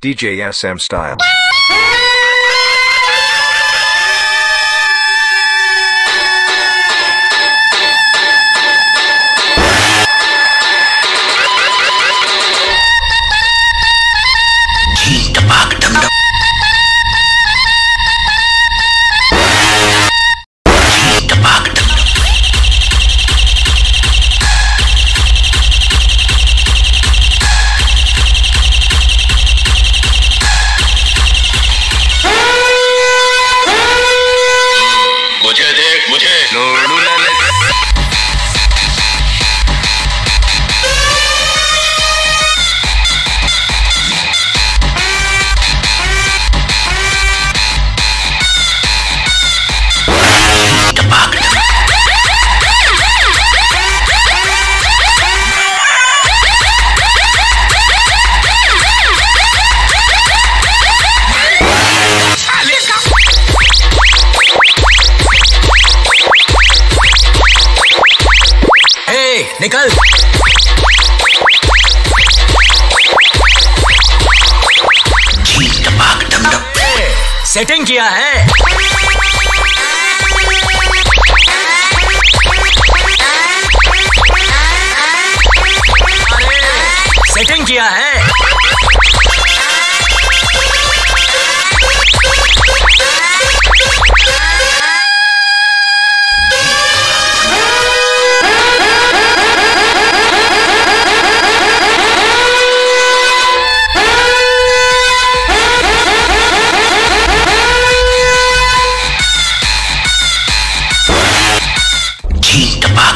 DJ SM style. निकल। Setting किया है। सेटिंग किया है। eat the.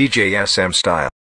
DJSM style.